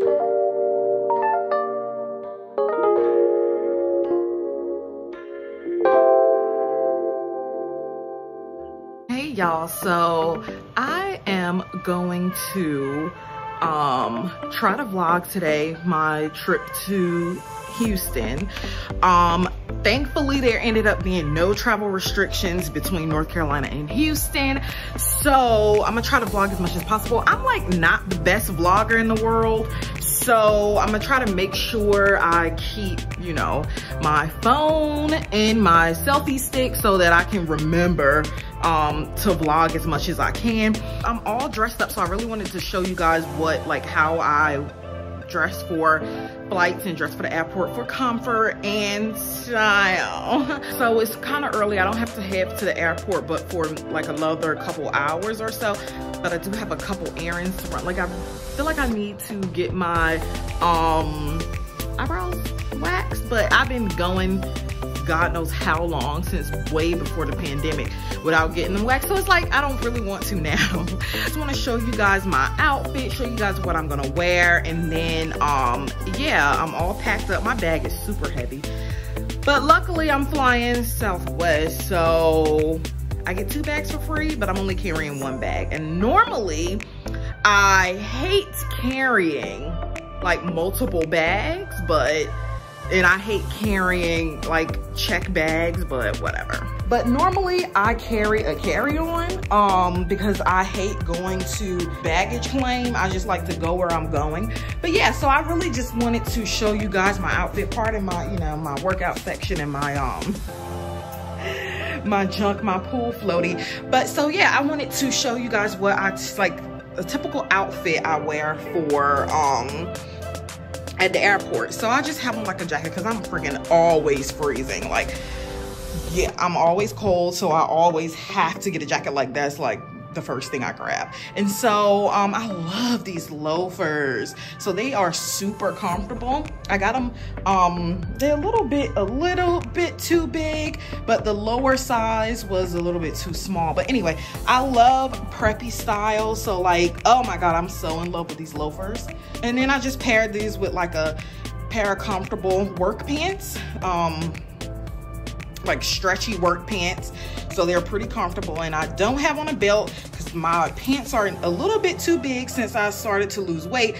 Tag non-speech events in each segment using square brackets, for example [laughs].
Hey y'all, so I am going to um, try to vlog today my trip to Houston. Um, thankfully there ended up being no travel restrictions between North Carolina and Houston. So I'm gonna try to vlog as much as possible. I'm like not the best vlogger in the world. So I'm gonna try to make sure I keep, you know, my phone and my selfie stick so that I can remember um, to vlog as much as I can. I'm all dressed up, so I really wanted to show you guys what, like how I dress for flights and dress for the airport for comfort and style. So it's kind of early. I don't have to head to the airport, but for like another couple hours or so. But I do have a couple errands to run. Like I feel like I need to get my um eyebrows waxed, but I've been going God knows how long since way before the pandemic without getting them waxed. So it's like, I don't really want to now. [laughs] I just want to show you guys my outfit, show you guys what I'm going to wear. And then, um, yeah, I'm all packed up. My bag is super heavy. But luckily I'm flying Southwest. So I get two bags for free, but I'm only carrying one bag. And normally I hate carrying like multiple bags, but and I hate carrying like check bags, but whatever. But normally I carry a carry-on um, because I hate going to baggage claim. I just like to go where I'm going. But yeah, so I really just wanted to show you guys my outfit part and my, you know, my workout section and my, um, [laughs] my junk, my pool floaty. But so yeah, I wanted to show you guys what I just like a typical outfit I wear for, um, at the airport. So I just have on like a jacket because I'm freaking always freezing. Like, yeah, I'm always cold. So I always have to get a jacket like that's like the first thing I grab. And so um, I love these loafers. So they are super comfortable. I got them, um, they're a little bit, a little bit too big, but the lower size was a little bit too small. But anyway, I love preppy style. So like, oh my God, I'm so in love with these loafers. And then I just paired these with like a pair of comfortable work pants. Um, like stretchy work pants. So they're pretty comfortable and I don't have on a belt because my pants are a little bit too big since I started to lose weight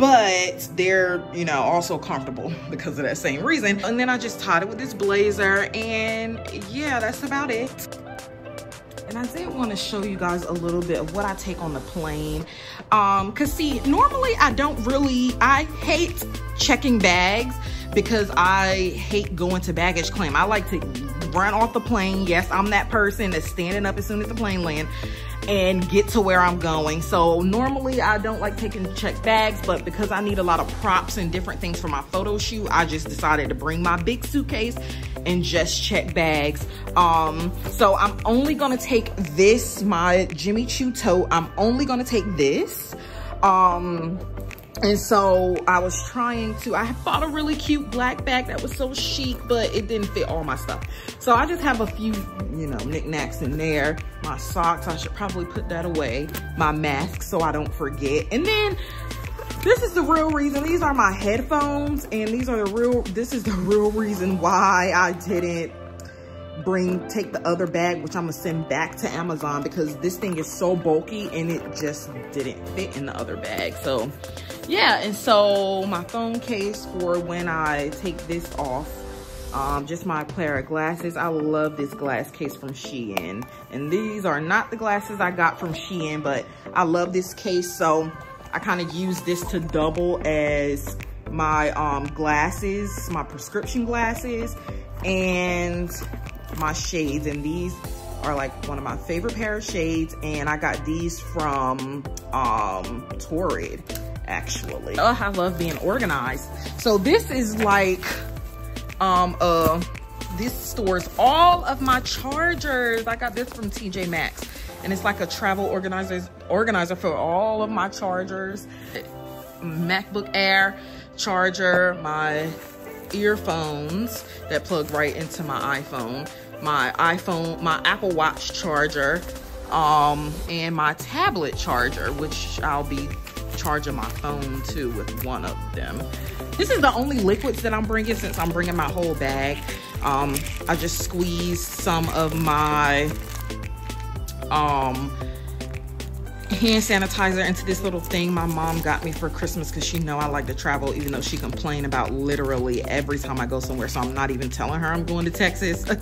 but they're you know also comfortable because of that same reason. And then I just tied it with this blazer and yeah that's about it. And I did want to show you guys a little bit of what I take on the plane. Um, cause see, normally I don't really, I hate checking bags because I hate going to baggage claim. I like to run off the plane. Yes, I'm that person that's standing up as soon as the plane lands and get to where I'm going. So normally I don't like taking check bags, but because I need a lot of props and different things for my photo shoot, I just decided to bring my big suitcase and just check bags. Um, so I'm only gonna take this, my Jimmy Choo tote. I'm only gonna take this. Um, and so I was trying to, I bought a really cute black bag that was so chic, but it didn't fit all my stuff. So I just have a few, you know, knickknacks in there. My socks, I should probably put that away. My mask so I don't forget. And then this is the real reason, these are my headphones and these are the real, this is the [laughs] real reason why I didn't bring, take the other bag, which I'm gonna send back to Amazon because this thing is so bulky and it just didn't fit in the other bag. So yeah, and so my phone case for when I take this off, um, just my pair of glasses. I love this glass case from Shein. And these are not the glasses I got from Shein, but I love this case. So I kind of use this to double as my um, glasses, my prescription glasses, and my shades. And these are like one of my favorite pair of shades. And I got these from um, Torrid actually. Oh, I love being organized. So this is like, um, uh, this stores all of my chargers. I got this from TJ Maxx and it's like a travel organizer, organizer for all of my chargers. MacBook Air charger, my earphones that plug right into my iPhone, my iPhone, my Apple Watch charger, um, and my tablet charger, which I'll be charging my phone too with one of them. This is the only liquids that I'm bringing since I'm bringing my whole bag. Um, I just squeezed some of my um, hand sanitizer into this little thing my mom got me for Christmas because she know I like to travel even though she complain about literally every time I go somewhere so I'm not even telling her I'm going to Texas. [laughs]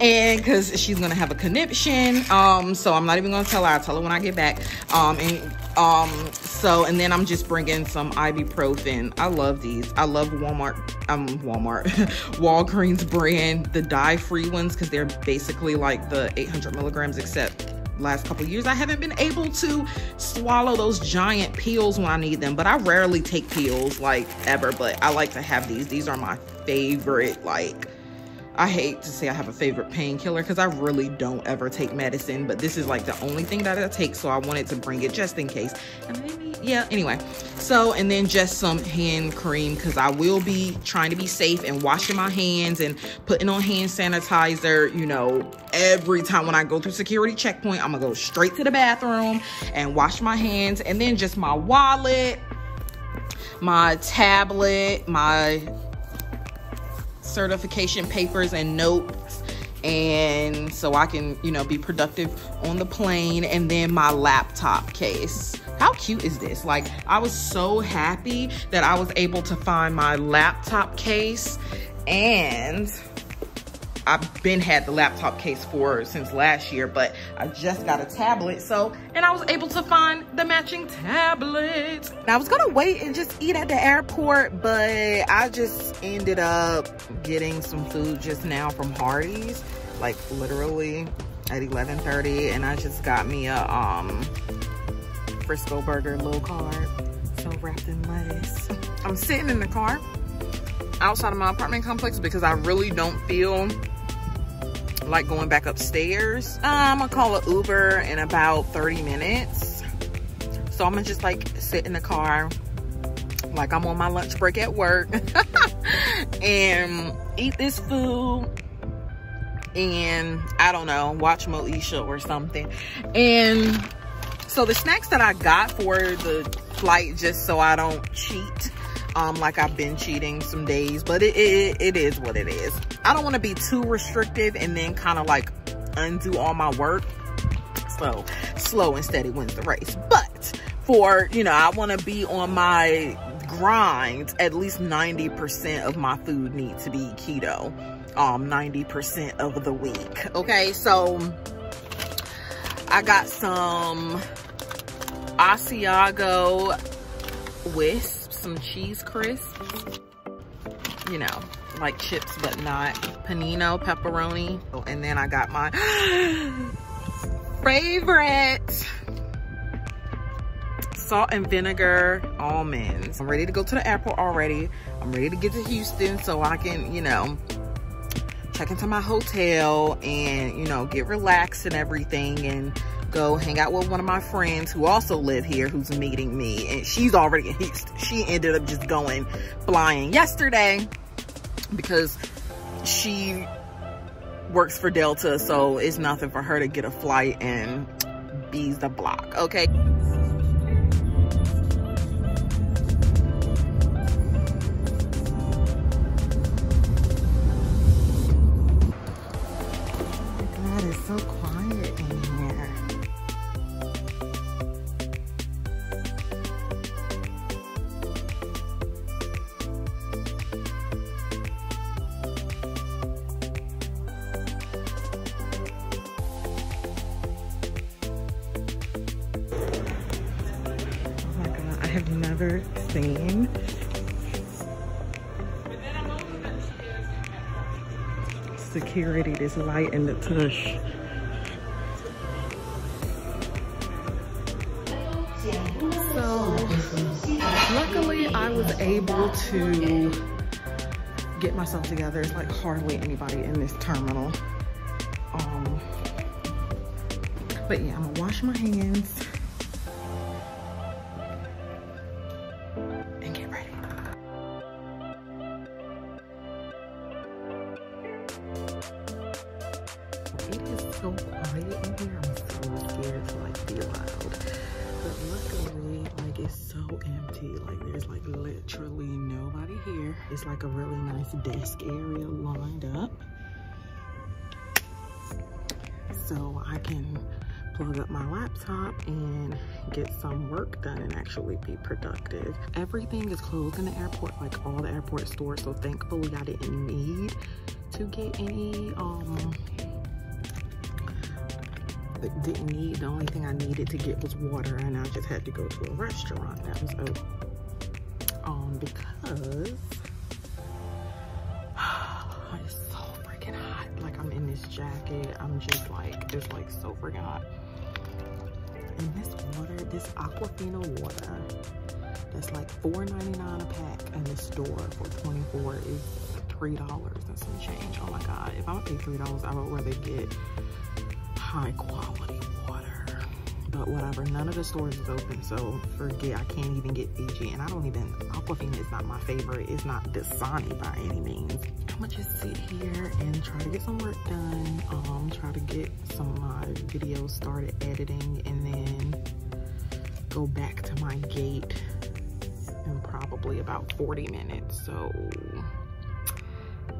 And because she's gonna have a conniption um so i'm not even gonna tell her i'll tell her when i get back. Um and um so and then i'm just bringing some ibuprofen. I love these. I love walmart um walmart [laughs] walgreens brand the dye free ones because they're basically like the 800 milligrams except last couple years i haven't been able to swallow those giant pills when i need them but i rarely take pills like ever but i like to have these. These are my favorite like I hate to say I have a favorite painkiller because I really don't ever take medicine, but this is like the only thing that I take, so I wanted to bring it just in case. And maybe, yeah, anyway. So, and then just some hand cream because I will be trying to be safe and washing my hands and putting on hand sanitizer, you know, every time when I go through security checkpoint, I'm gonna go straight to the bathroom and wash my hands and then just my wallet, my tablet, my certification papers and notes and so I can, you know, be productive on the plane and then my laptop case. How cute is this? Like, I was so happy that I was able to find my laptop case and I've been had the laptop case for since last year, but I just got a tablet. So, and I was able to find the matching tablet. Now I was gonna wait and just eat at the airport, but I just ended up getting some food just now from Hardee's, like literally at 11.30. And I just got me a um, Frisco burger low carb, so wrapped in lettuce. [laughs] I'm sitting in the car outside of my apartment complex because I really don't feel like going back upstairs. Uh, I'm gonna call an Uber in about 30 minutes. So I'm gonna just like sit in the car like I'm on my lunch break at work [laughs] and eat this food and I don't know, watch Moesha or something. And so the snacks that I got for the flight, just so I don't cheat, um, like I've been cheating some days, but it, it, it is what it is. I don't want to be too restrictive and then kind of like undo all my work. So slow and steady wins the race. But for, you know, I want to be on my grind, at least 90% of my food needs to be keto. Um, 90% of the week. Okay, so I got some Asiago Wisp some cheese crisps. You know, like chips, but not panino pepperoni. Oh, and then I got my [gasps] favorite salt and vinegar almonds. I'm ready to go to the airport already. I'm ready to get to Houston so I can, you know, check into my hotel and, you know, get relaxed and everything and go hang out with one of my friends who also live here who's meeting me. And she's already she ended up just going flying yesterday because she works for delta so it's nothing for her to get a flight and be the block. Okay never seen. Security this light in the tush. So, luckily I was able to get myself together. It's like hardly anybody in this terminal. Um, but yeah, I'm gonna wash my hands. There's like literally nobody here. It's like a really nice desk area lined up. So I can plug up my laptop and get some work done and actually be productive. Everything is closed in the airport, like all the airport stores. So thankfully I didn't need to get any, um, didn't need, the only thing I needed to get was water and I just had to go to a restaurant that was open. Um, because [sighs] it's so freaking hot. Like I'm in this jacket. I'm just like, it's like so freaking hot. And this water, this Aquafina water, that's like $4.99 a pack in the store for 24 is $3 and some change. Oh my God, if I'm gonna pay $3, I would rather get high quality. But whatever, none of the stores is open, so forget, I can't even get Fiji. And I don't even, Aquafina is not my favorite. It's not Dasani by any means. I'm gonna just sit here and try to get some work done. Um, try to get some of my videos started editing and then go back to my gate in probably about 40 minutes. So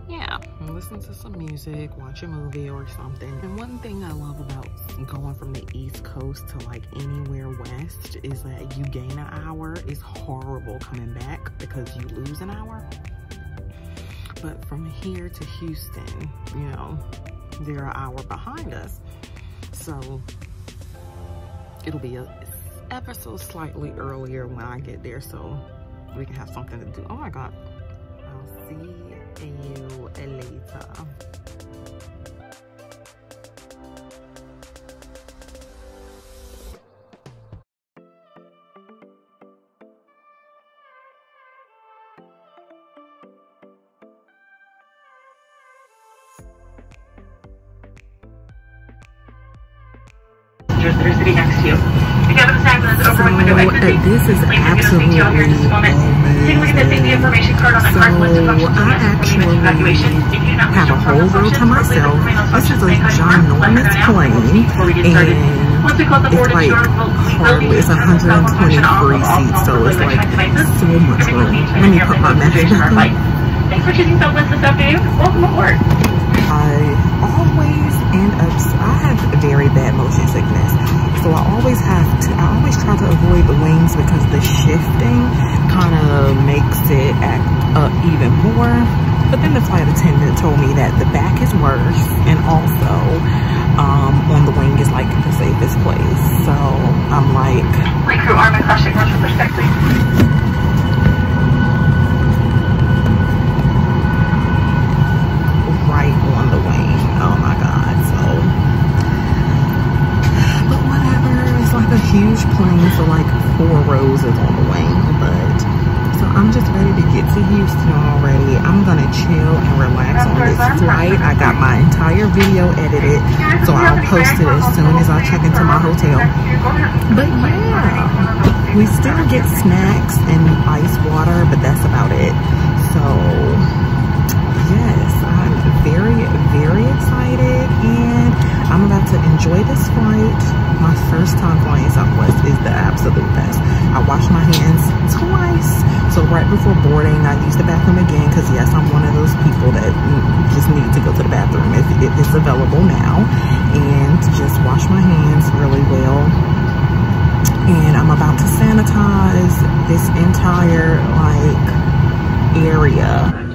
yeah, listen to some music, watch a movie or something. And one thing I love about going from the East Coast to like anywhere west is that you gain an hour. It's horrible coming back because you lose an hour. But from here to Houston, you know, they're an hour behind us. So it'll be a, ever so slightly earlier when I get there so we can have something to do. Oh my God. I'll see you later. are sitting next to you. If you have an assignment that's over with window So, uh, this is absolutely give us a detail here in just a moment. Take a look at the safety information card on the card list of functions So, I actually evacuation. If you do not have a wish to perform whole row to myself. This is a and time card. We'll ginormous let her know plane, before we get started. and Once we close the it's like door, we'll we will hardly, be it's 123 seats, so it's like so much room. Let me put my back in. Thanks for choosing Southwest this afternoon. Welcome aboard. I always end up, I have very bad motion sickness. So I always have to, I always try to avoid the wings because the shifting kind of makes it act up even more. But then the flight attendant told me that the back is worse and also I got my entire video edited, so I'll post it as soon as I check into my hotel. But yeah, we still get snacks and ice water, but that's about it. So, yes, I'm very, very excited and I'm about to enjoy this flight. My first time flying Southwest is the absolute best. I wash my hands twice. So right before boarding, I use the bathroom again because yes, I'm one of those people that just need to go to the bathroom if it is available now. And just wash my hands really well. And I'm about to sanitize this entire like area